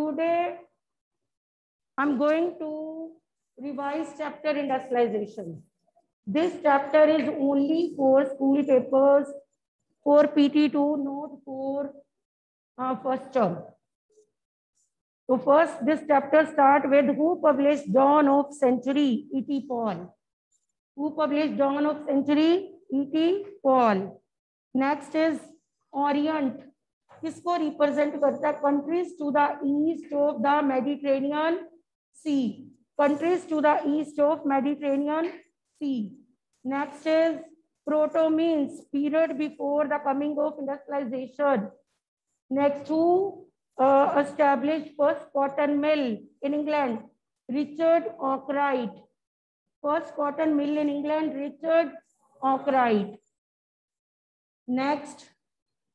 Today, I'm going to revise chapter industrialization. This chapter is only for school papers, for PT2, not for uh, first term. So first, this chapter start with who published Dawn of Century, E.T. Paul. Who published Dawn of Century, E.T. Paul. Next is Orient. किसको represent करता है countries to the east of the Mediterranean sea countries to the east of Mediterranean sea next is proto means period before the coming of industrialization next who uh, established first cotton mill in england richard arkwright first cotton mill in england richard arkwright next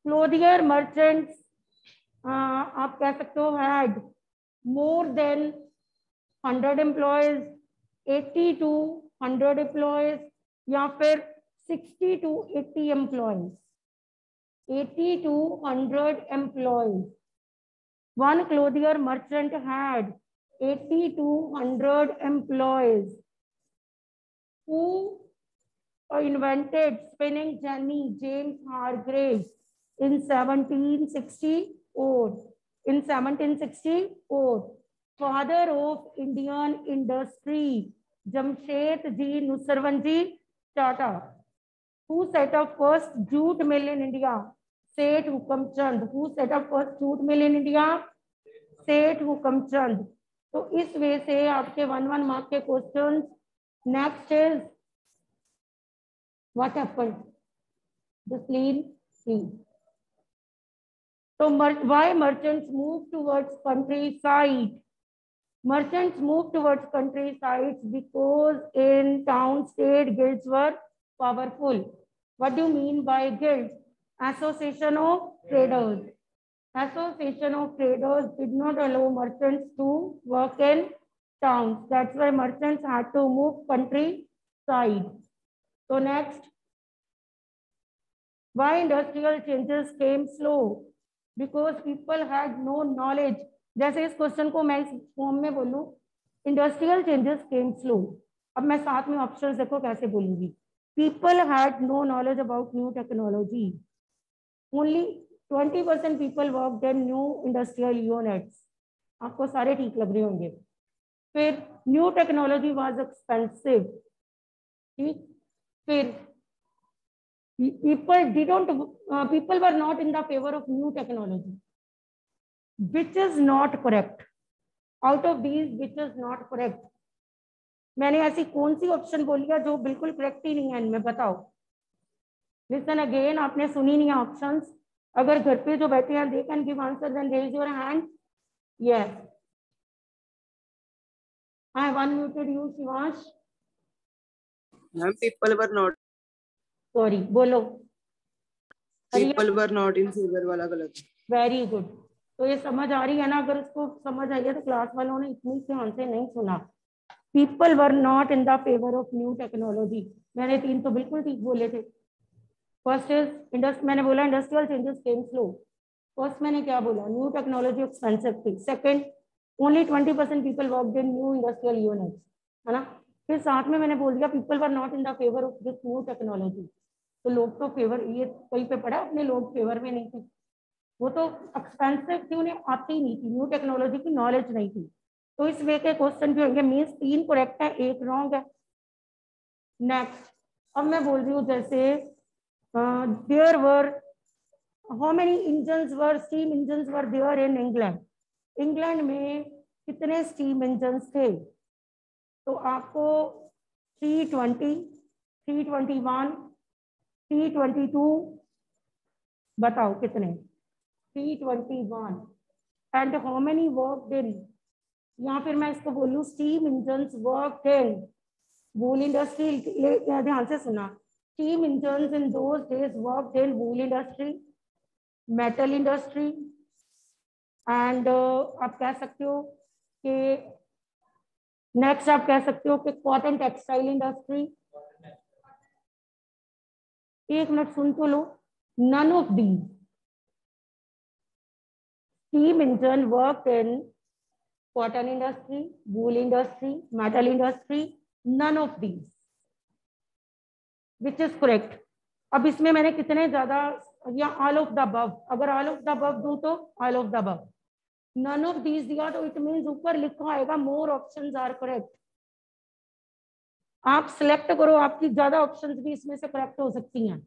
clothier merchant आप कह सकते हो had या फिर sixty two two hundred employees one clothier merchant had eighty two hundred employees who invented spinning jenny james hargreaves in 1764. In 1764, father of Indian industry, Jamshed Nusarwanji Tata, who set up first jute mill in India, Seth Hukamchand, who set up first jute mill in India, Seth Hukamchand. तो इस way से आपके one one mark के question next is what happened the स्लीन स्लीन So why merchants move towards countryside? Merchants move towards countrysides because in town state guilds were powerful. What do you mean by guild? Association of traders. Association of traders did not allow merchants to work in towns. That's why merchants had to move countryside. So next, why industrial changes came slow? Because people had no knowledge जैसे इस question को मैं इस form में बोलूँ industrial changes came slow अब मैं साथ में ऑप्शन देखो कैसे बोलूँगी. People had no knowledge about new technology only twenty percent people work in new industrial units आपको सारे ठीक लग रहे होंगे. फिर न्यू टेक्नोलॉजी वॉज़ एक्सपेंसिव ठीक? फिर people didn't uh, people were not in the favor of new technology which is not correct. Out of these which is not correct. मैंने ऐसी कौन सी ऑप्शन बोली है जो बिल्कुल करेक्ट ही नहीं है? इनमें बताओ। लिसन अगेन आपने सुनी नहीं ऑप्शंस अगर घर पे जो बैठे हैं they can give answer then raise your hand yes I unmuted you Shivansh ma'am people were not sorry बोलो। People were not in favour वाला गलत वेरी गुड तो ये समझ आ रही है ना? अगर उसको समझ आई है तो क्लास वालों ने इतनी ध्यान से नहीं सुना। People were not in the favour of new technology मैंने तीन तो बिल्कुल ठीक बोले थे। फ़र्स्ट इज़ इंडस्ट मैंने बोला industrial changes came slow first मैंने क्या बोला? न्यू टेक्नोलॉजी एक्सपेंसिव थी second only twenty percent people work in new industrial units है ना? फिर साथ में मैंने बोल दिया people were not in the favour of this new technology तो लोग तो फेवर ये कहीं पे पढ़ा अपने लोग फेवर में नहीं थे। वो तो एक्सपेंसिव थी, उन्हें आती नहीं थी न्यू टेक्नोलॉजी की नॉलेज नहीं थी। तो इस वे के क्वेश्चन भी होंगे। मीन्स तीन करेक्ट है, एक रॉन्ग है। नेक्स्ट अब मैं बोल रही हूँ, जैसे there were how many engine were steam engine were there in England England में कितने स्टीम इंजन थे? तो आपको three twenty three twenty one three twenty two बताओ कितने? Three twenty one and how many work in या फिर मैं इसको बोलूँ steam engine work in wool industry ध्यान से सुना steam engine in those days work in wool industry metal industry and आप कह सकते हो कि नेक्स्ट आप कह सकते हो कि कॉटन टेक्सटाइल इंडस्ट्री एक मिनट सुन तो लो। None of these steam engine worked in cotton industry, wool industry, metal industry, none of these. Which is correct. अब इसमें मैंने कितने ज़्यादा या ऑल ऑफ़ द अबव अगर ऑल ऑफ़ द अबव दू तो all of the above none of these दिया तो इट मीन ऊपर लिखा आएगा मोर ऑप्शन आर करेक्ट आप सिलेक्ट करो, आपकी ज़्यादा ऑप्शंस भी इसमें से करेक्ट हो सकती हैं।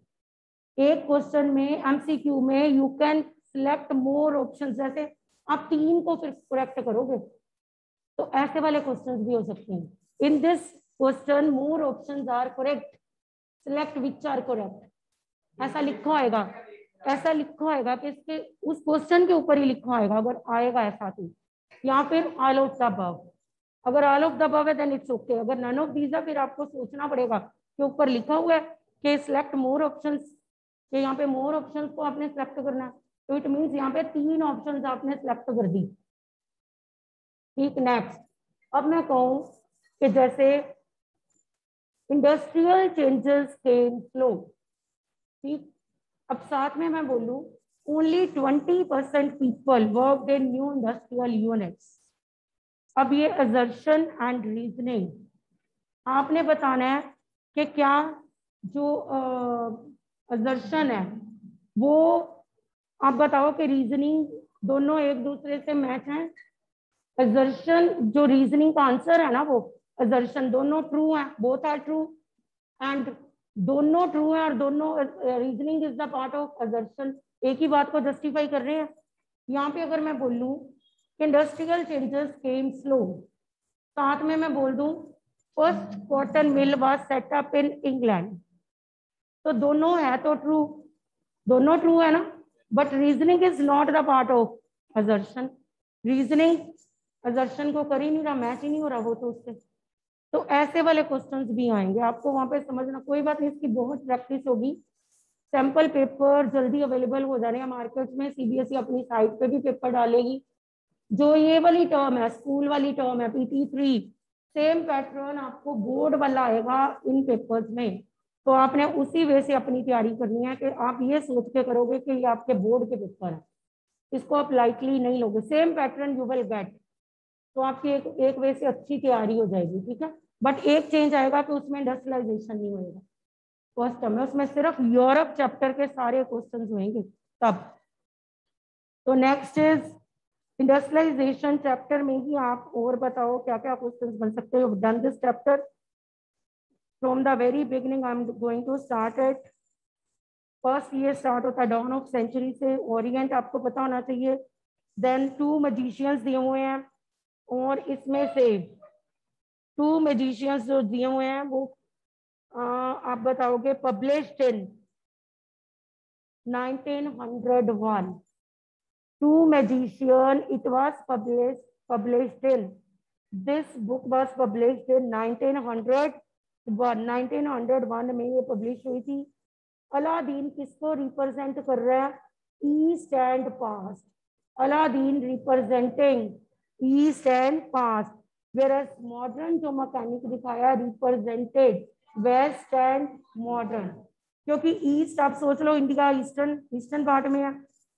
एक क्वेश्चन में एमसीक्यू में you can select more options जैसे आप तीन को फिर करेक्ट करोगे तो ऐसे वाले क्वेश्चंस भी हो सकते हैं। In this question more option are correct select which are correct ऐसा लिखा होएगा, ऐसा लिखा होएगा कि इसके, उस क्वेश्चन के ऊपर ही लिखा होएगा, अगर आएगा ऐसा तो। या फिर द अबव अगर ऑल ऑफ़ द अबव है देन इट्स ओके अगर नन ऑफ़ दीज है, फिर आपको सोचना पड़ेगा कि ऊपर लिखा हुआ है कि सिलेक्ट मोर ऑप्शंस कि यहाँ पे मोर ऑप्शंस को आपने सिलेक्ट करना है। तो इट मीन्स यहाँ पे तीन ऑप्शंस आपने सिलेक्ट कर दी। ठीक नेक्स्ट अब मैं कहूँ कि जैसे इंडस्ट्रियल चेंजेस केम स्लो ठीक, अब साथ में मैं बोलूँ only twenty percent people work in new industrial units अब ये अजर्शन एंड रीजनिंग आपने बताना है कि क्या जो अजर्शन है, वो आप बताओ कि रीजनिंग दोनों एक दूसरे से मैच हैं? अजर्शन जो रीजनिंग का आंसर है ना वो अजर्शन दोनों ट्रू हैं बोथ आर ट्रू एंड दोनों ट्रू हैं और दोनों reasoning is the part of assertion एक ही बात को जस्टिफाई कर रहे हैं? यहाँ पे अगर मैं बोल इंडस्ट्रियल चेंजेस केम स्लो साथ में मैं बोल दूँ first cotton mill was set up in England तो दोनों है तो ट्रू दोनों ट्रू है ना? But reasoning is not the part of assertion reasoning assertion को कर ही नहीं रहा मैच ही नहीं हो रहा वो तो उससे। तो ऐसे वाले क्वेश्चंस भी आएँगे। आपको वहाँ पे समझना, कोई बात नहीं, इसकी बहुत प्रैक्टिस होगी। सैंपल पेपर जल्दी अवेलेबल हो जा रहे हैं। मार्केट में सीबीएसई e अपनी साइट पे भी पेपर डालेगी। जो ये वाली टर्म है स्कूल वाली टर्म है पीटी थ्री सेम पैटर्न आपको बोर्ड वाला आएगा इन पेपर्स में। तो आपने उसी वे से अपनी तैयारी करनी है कि आप ये सोच के करोगे कि ये आपके बोर्ड के पेपर है। इसको आप लाइटली नहीं लोगे। Same pattern you will get तो आपकी एक एक वे से अच्छी तैयारी हो जाएगी, ठीक है? बट एक चेंज आएगा कि उसमें इंडस्ट्रियलाइजेशन नहीं होएगा। फ़र्स्ट टर्म में उसमें सिर्फ़ यूरोप चैप्टर के सारे क्वेश्चन होंगे तब। तो नेक्स्ट इज़ इंडस्ट्रियलाइजेशन चैप्टर में ही आप और बताओ क्या क्या क्वेश्चंस बन सकते हो? Done this chapter from the very beginning I am going to start it first ये स्टार्ट होता है डॉन ऑफ़ सेंचुरी से ओरिएंट आपको पता होना चाहिए. देन टू मजिशियंस दिए हुए हैं और इसमें से टू मजिशियंस जो दिए हुए हैं वो आ, आप बताओगे published in 1901 to magician, it was published published in, this book was published in 1900 1901 में ये पब्लिश हुई थी। अलादीन किसको रिप्रेजेंट कर रहा है? East and past Aladdin representing east and past versus modern जो मैकेनिक दिखाया रिप्रेजेंटेड वेस्ट एंड मॉडर्न क्योंकि ईस्ट आप सोच लो इंडिया ईस्टर्न ईस्टर्न पार्ट में है।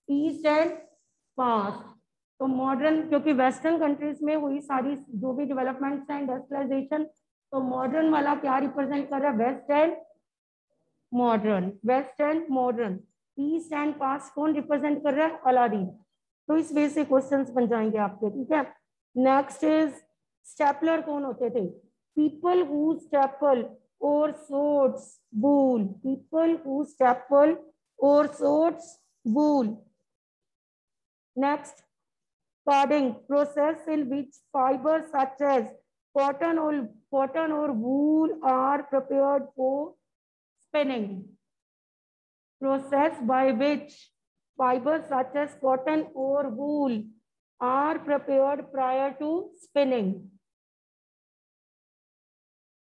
ईस्ट एंड पास्ट तो मॉडर्न क्योंकि वेस्टर्न कंट्रीज़ में हुई सारी जो भी डेवलपमेंट्स हैं इंडस्ट्रियलाइजेशन तो मॉडर्न वाला क्या रिप्रेजेंट कर रहा है? West and modern west and modern east and past कौन रिप्रेजेंट कर रहा है? अलादीन. तो इस वे से क्वेश्चन बन जाएँगे आपके, ठीक है? नेक्स्ट इज़ स्टेपलर कौन होते थे? पीपल हु स्टेपल और sorts wool people who staple और sorts wool Next carding process in which fibers such as cotton or cotton or wool are prepared for spinning. Process by which fibers such as cotton or wool are prepared prior to spinning.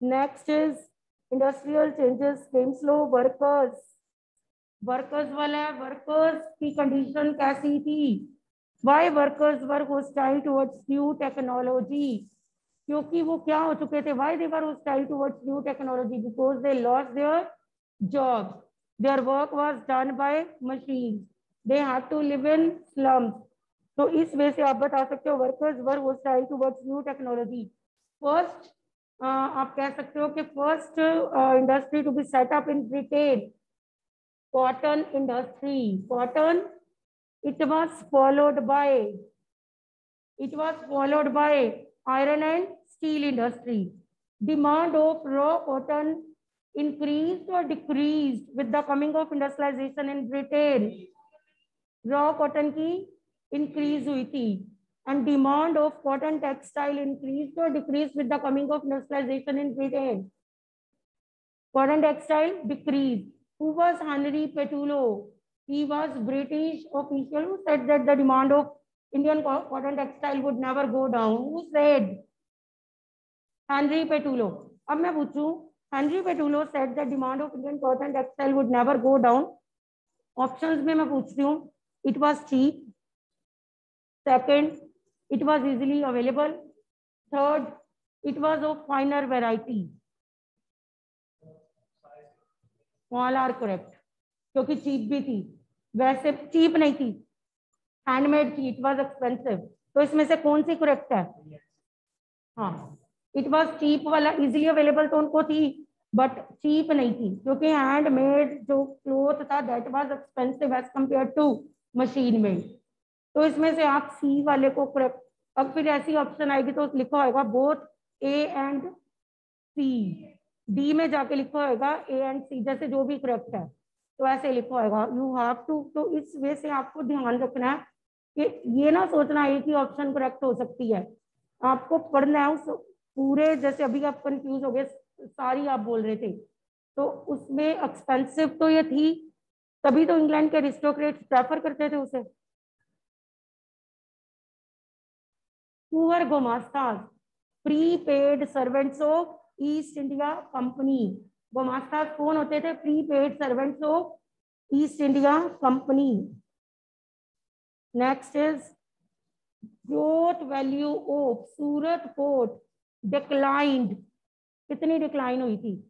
Next is industrial changes came slow workers. Workers वाला workers की condition कैसी थी why workers work hostile towards new technology क्योंकि वो क्या हो चुके थे why they were hostile towards new technology because they lost their jobs their work was done by machines they had to live in slums तो इस way से आप बता सकते हो workers were hostile towards new technology first आप कह सकते हो कि first industry to be set up in Britain cotton industry cotton it was followed by it was followed by iron and steel industry demand of raw cotton increased or decreased with the coming of industrialization in britain raw cotton की increase हुई थी and demand of cotton textile increased or decreased with the coming of industrialization in Britain. Cotton textile decreased. Who was Henry Petullo? He was British official who said that the demand of Indian cotton textile would never go down. Who said? Henry Petullo. अब मैं पूछूँ Henry Petullo said that demand of Indian cotton textile would never go down. Options में मैं पूछती हूँ. It was cheap. Second, it was easily available. Third, it was of finer variety. All are correct. क्योंकि cheap भी थी वैसे cheap नहीं थी। हैंडमेड थी इट वॉज़ एक्सपेंसिव तो इसमें से कौन सी करेक्ट है? हाँ इट वाज चीप वाला इजीली अवेलेबल तो उनको थी बट चीप नहीं थी, क्योंकि हैंडमेड जो क्लोथ था that was expensive as compare to machine made तो इसमें से आप सी वाले को करेक्ट अब फिर ऐसी ऑप्शन आएगी तो लिखा होगा both A and C D में जाके लिखा होगा ए एंड सी जैसे जो भी करेक्ट है। तो ऐसे लिखा होगा यू हैव टू तो इस वे से आपको ध्यान रखना है कि ये ना सोचना एक ही ऑप्शन करेक्ट हो सकती है। आपको पढ़ना है उस पूरे, जैसे अभी आप कंफ्यूज हो गए, सारी आप बोल रहे थे। तो उसमें एक्सपेंसिव तो ये थी, तभी तो इंग्लैंड के अरिस्टोक्रेट प्रेफर करते थे उसे। Who were gomastas prepaid servants of east india company gomastas कौन होते थे prepaid servants of east india company next is growth value of Surat port declined कितनी डिक्लाइन हुई थी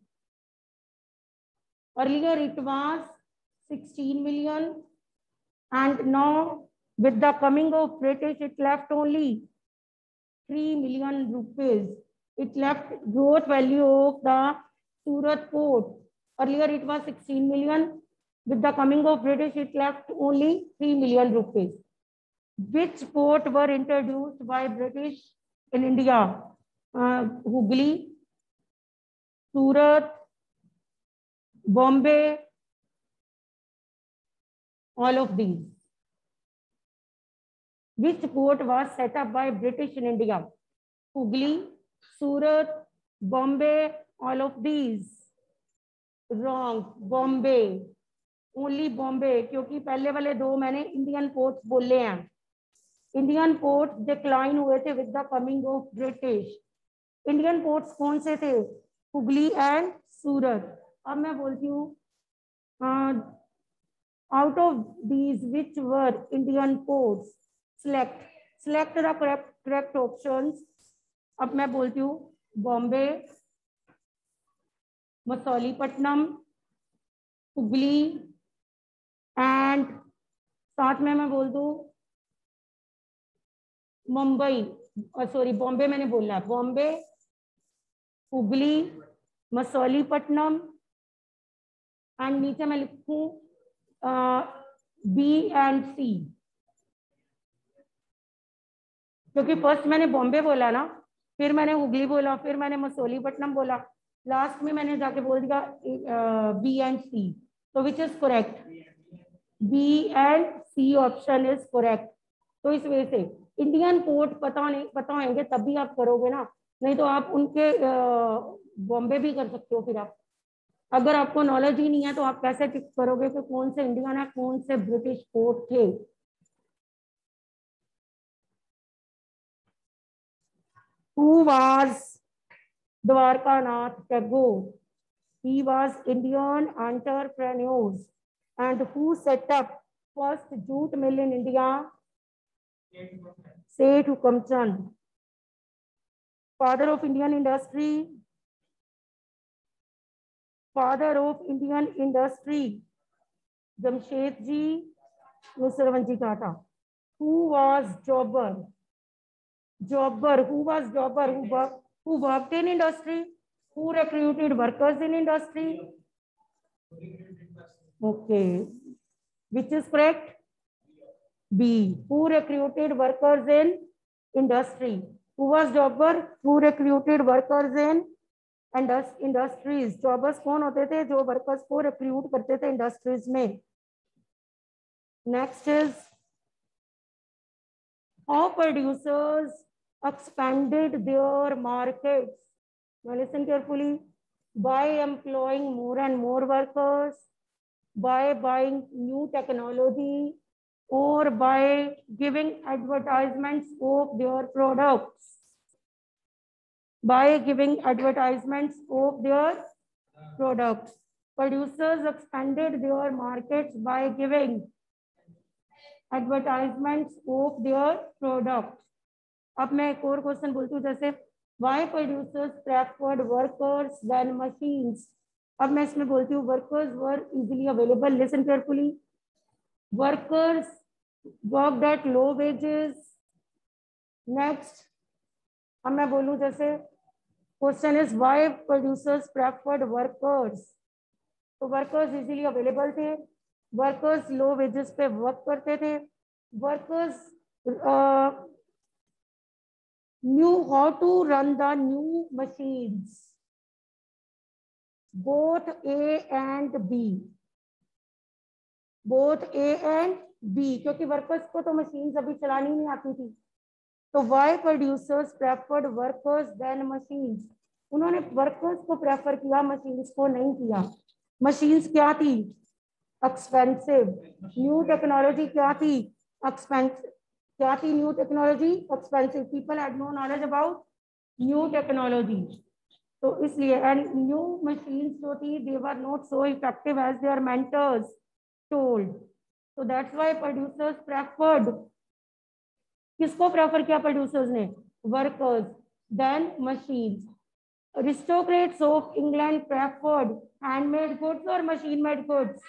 earlier it was 16 million and now with the coming of british it left only 3 million rupees. It left growth value of the Surat port. Earlier it was 16 million. With the coming of British, it left only 3 million rupees. Which port were introduced by British in India? Uh, Hooghly, Surat, Bombay, all of these. which port was set up by British in India? Hooghly, Surat, Bombay, all of these. Wrong, Bombay. Only Bombay, क्योंकि पहले वाले दो मैंने Indian ports बोले हैं। Indian ports decline हुए थे with the coming of British Indian ports कौन से थे? हुगली एंड सूरत। अब मैं बोलती हूँ out of these which were Indian ports select select the correct correct options अब मैं बोलती हूँ बॉम्बे मसौलीपट्टनम, हुगली एंड साथ में मैं बोल दू, मुंबई सॉरी बॉम्बे मैंने बोला है। बॉम्बे, हुगली, मसौलीपट्टनम एंड नीचे मैं लिखू बी एंड सी क्योंकि फ़र्स्ट मैंने बॉम्बे बोला ना, फिर मैंने हुगली बोला, फिर मैंने मसोलीपट्टनम बोला। लास्ट में मैंने जाके बोल दिया बी एंड सी तो which is correct B and C option is correct तो इस वजह से इंडियन पोर्ट पता नहीं, पता होंगे तब भी आप करोगे ना। नहीं तो आप उनके बॉम्बे भी कर सकते हो फिर आप। अगर आपको नॉलेज ही नहीं है तो आप कैसे टिक करोगे कि कौन से इंडियन है, कौन से ब्रिटिश पोर्ट थे? Who was Dwarkanath Tagore. He was Indian entrepreneur and who set up first jute mill in India? Say to Kamchand. Father of Indian industry. Father of Indian industry. Jamshedji Nusravanji Tata. who was jobber jobber who was jobber who worked who worked in industry who recruited workers in industry okay which is correct b who recruited workers in industry who was jobber who recruited workers in industries jobbers कौन होते थे जो workers को recruit करते थे industries में next is how producers expanded their markets. Now listen carefully. By employing more and more workers, by buying new technology, or by giving advertisements of their products. By giving advertisements of their products. Producers expanded their markets by giving advertisements of their products. अब मैं एक और question बोलती हूँ, जैसे why producers preferred workers then machines अब मैं इसमें बोलती हूँ workers were easily available listen carefully workers work at low wages next अब मैं बोलूँ, जैसे question is why producers preferred workers तो वर्कर्स इजीली अवेलेबल थे. वर्कर्स लो वेजेस पे वर्क करते थे. Workers knew how to run the new machines. Both A and B. Both A and B. क्योंकि वर्कर्स को तो मशीन्स अभी चलानी नहीं आती थी तो why producers preferred workers then machines उन्होंने वर्कर्स को प्रेफर किया मशीन्स को नहीं किया मशीन्स क्या थी एक्सपेंसिव न्यू टेक्नोलॉजी क्या थी एक्सपेंसिव थी new technology expensive people had no knowledge about new technology तो इसलिए एंड न्यू मशीन्स जो थी they were not so effective as their mentors told so that's why producers preferred, किसको prefer किया producers ने? Workers then machines aristocrats of england preferred handmade goods or machine made goods?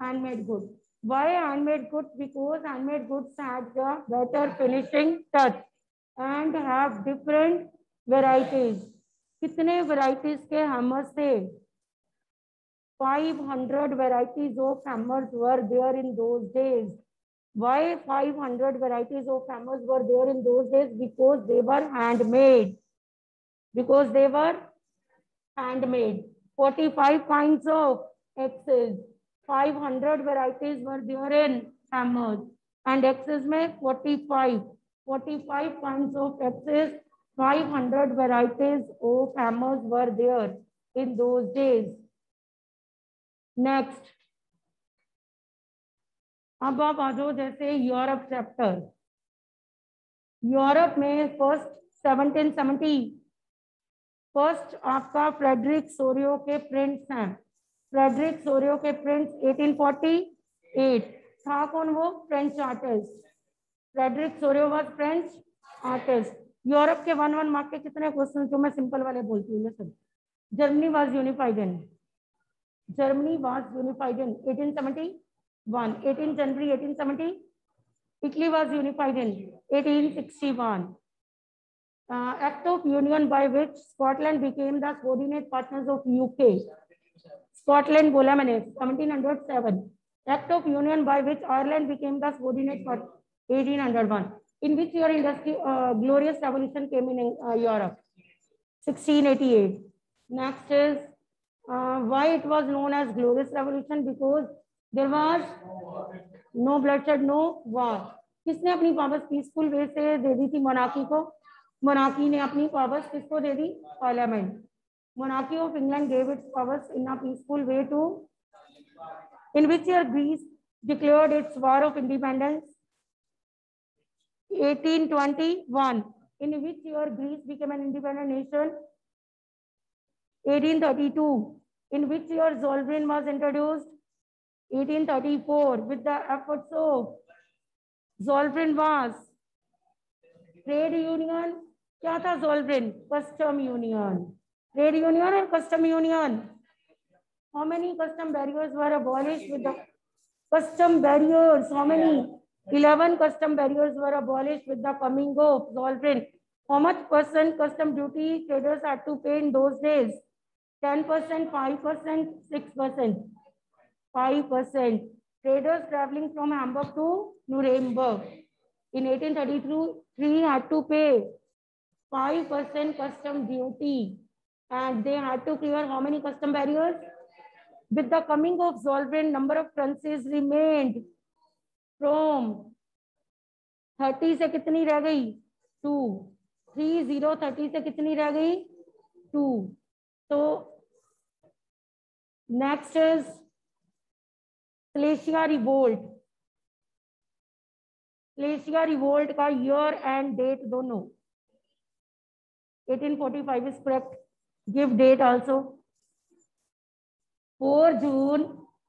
Handmade goods. Why handmade goods? Because handmade goods had a better finishing touch and have different varieties. कितने varieties के hammers थे 500 varieties of hammers were there in those days. Why 500 varieties of hammers were there in those days? Because they were handmade. Because they were handmade. 45 kinds of axes. 500 varieties were there in hammers and axes में 45 45 kinds of axes 500 varieties of hammers were there in those days next अब आप आ जाओ जैसे Europe chapter Europe में first 1770 first आपका Frederic Sorrieu के prints हैं फ्रेडरिक सोरियो के प्रिंट्स 1848 था कौन वो? French artist Frederic Sorrieu was French artist Europe के वन वन मार्क के कितने क्वेश्चन जो मैं सिंपल वाले बोलती हूँ? Listen Germany was unified in Germany was unified in 1871 18 January 1870 Italy was unified in 1861 uh, act of union by which Scotland became the subordinate partners of UK Scotland बोला मैंने 1707 act of union by which Ireland became the subordinate for 1801 in which year industry glorious revolution came in Europe 1688 next is why it was known as glorious revolution because there was no bloodshed no war किसने अपनी powers peaceful वे से दे दी थी monarchy को? Monarchy ने अपनी powers किसको दे दी? Parliament monarchy of England gave its powers in a peaceful way to, in which year Greece declared its war of independence? 1821. In which year Greece became an independent nation? 1832. In which year Zollverein was introduced? 1834. With the efforts of Zollverein was trade union. क्या था Zollverein? Custom union. Trade union or custom union? How many custom barriers were abolished with the custom barriers? How many? 11 custom barriers were abolished with the coming of Zollverein. How much percent custom duty traders had to pay in those days? 10%, 5%, 6%. 5%. Traders traveling from Hamburg to Nuremberg in 1833 had to pay 5% custom duty and they had to clear how many custom barriers? With the coming of Zollverein, number of currencies remained from 30 से कितनी रह गई to three zero thirty से कितनी रह गई टू तो next is Silesia revolt Silesia revolt का ईयर एंड डेट दोनों 1845 is correct give date also. 4 june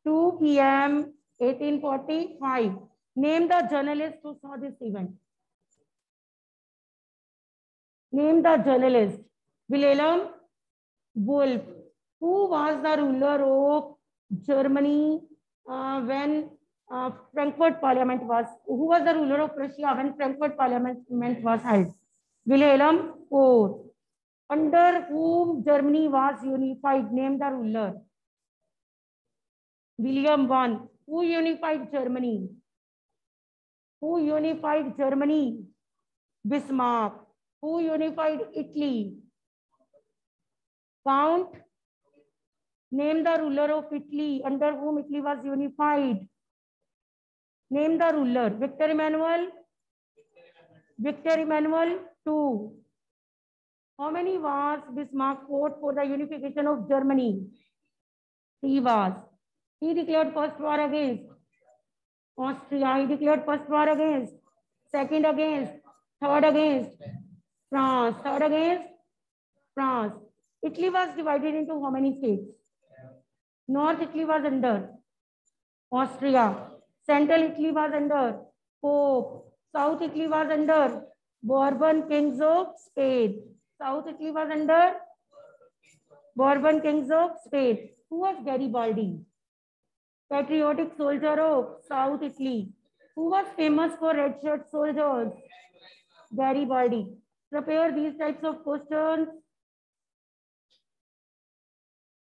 2 pm 1845 name the journalist who saw this event. Name the journalist. Wilhelm wolf who was the ruler of germany uh, when uh, frankfurt parliament was who was the ruler of prussia when frankfurt parliament was held? Wilhelm iv under whom Germany was unified. Name the ruler. William I. Who unified Germany? Who unified Germany? Bismarck. Who unified Italy? Count. Name the ruler of Italy under whom Italy was unified. Name the ruler. Victor Emmanuel. Victor Emmanuel II. How many wars Bismarck fought for the unification of Germany? Three wars. He declared first war against Austria. He declared first war against, second against, third against France, third against France. Italy was divided into how many states? North Italy was under Austria. Central Italy was under Pope. South Italy was under Bourbon kings of Spain. South Italy was under Bourbon kings of Spain. Who was Garibaldi? Patriotic soldier of South Italy. Who was famous for red shirt soldiers? Garibaldi. Prepare these types of questions